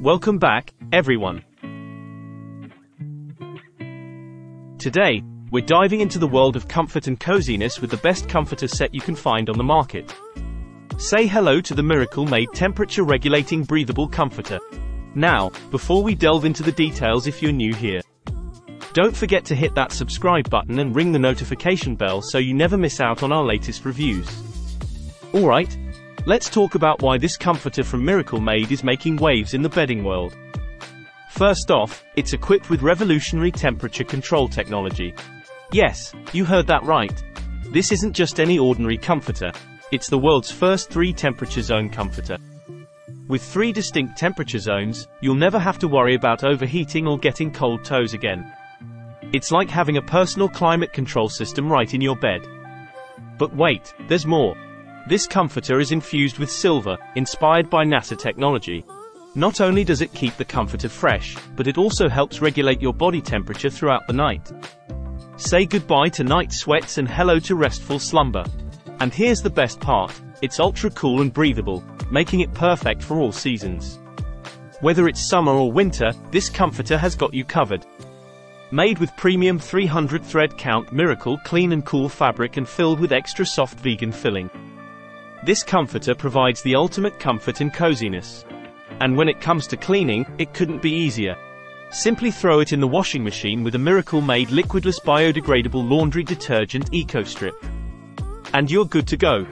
Welcome back, everyone. Today, we're diving into the world of comfort and coziness with the best comforter set you can find on the market. Say hello to the Miracle Made temperature regulating breathable comforter. Now, before we delve into the details if you're new here, don't forget to hit that subscribe button and ring the notification bell so you never miss out on our latest reviews. Alright, let's talk about why this comforter from Miracle Made is making waves in the bedding world. First off, it's equipped with revolutionary temperature control technology. Yes, you heard that right. This isn't just any ordinary comforter, it's the world's first three temperature zone comforter. With three distinct temperature zones, you'll never have to worry about overheating or getting cold toes again. It's like having a personal climate control system right in your bed. But wait, there's more. This comforter is infused with silver, inspired by NASA technology. Not only does it keep the comforter fresh, but it also helps regulate your body temperature throughout the night. Say goodbye to night sweats and hello to restful slumber. And here's the best part, it's ultra cool and breathable, making it perfect for all seasons. Whether it's summer or winter, this comforter has got you covered. Made with premium 300 thread count Miracle clean and cool fabric and filled with extra soft vegan filling. This comforter provides the ultimate comfort and coziness. And when it comes to cleaning, it couldn't be easier. Simply throw it in the washing machine with a Miracle made liquidless biodegradable laundry detergent EcoStrip. And you're good to go.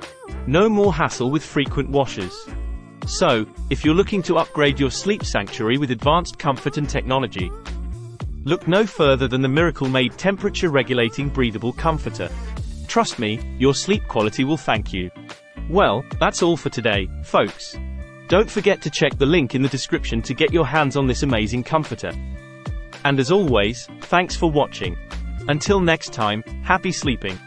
No more hassle with frequent washes. So, if you're looking to upgrade your sleep sanctuary with advanced comfort and technology, Look no further than the Miracle Made temperature regulating breathable comforter. Trust me, your sleep quality will thank you. Well, that's all for today, folks. Don't forget to check the link in the description to get your hands on this amazing comforter. And as always, thanks for watching. Until next time, happy sleeping.